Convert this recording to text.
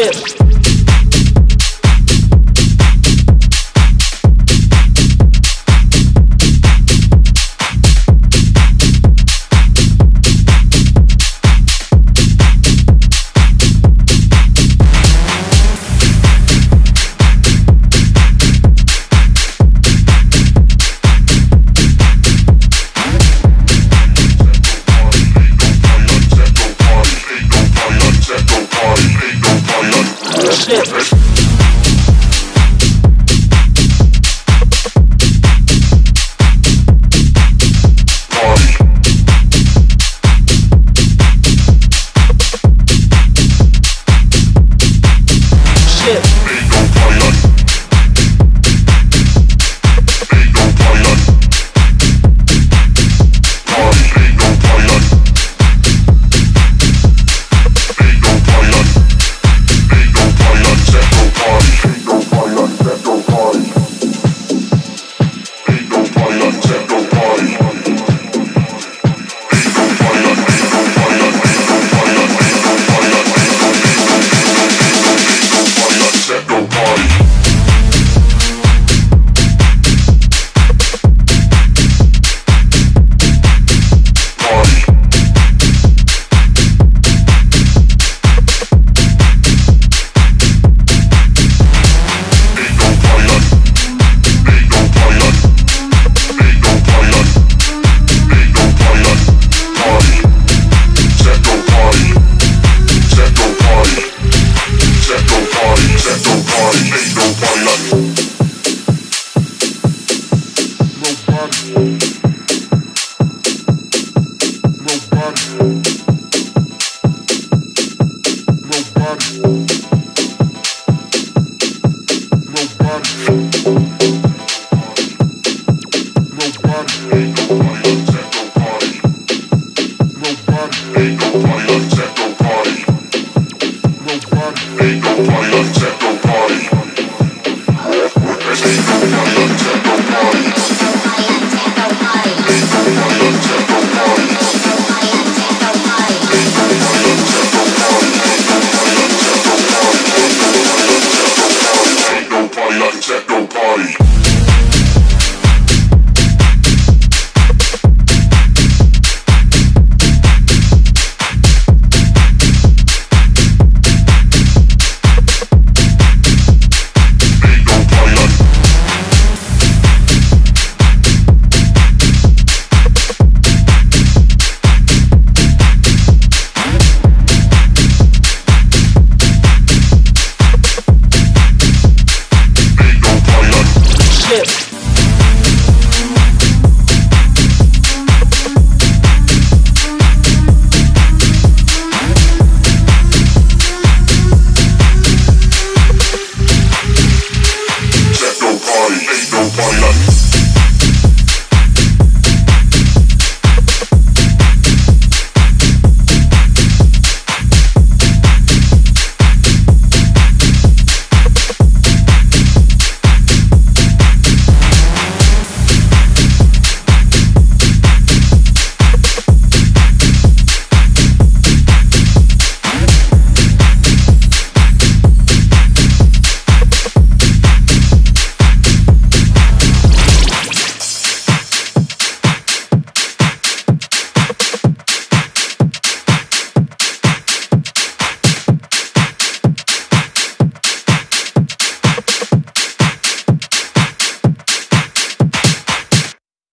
Ain't no party slip.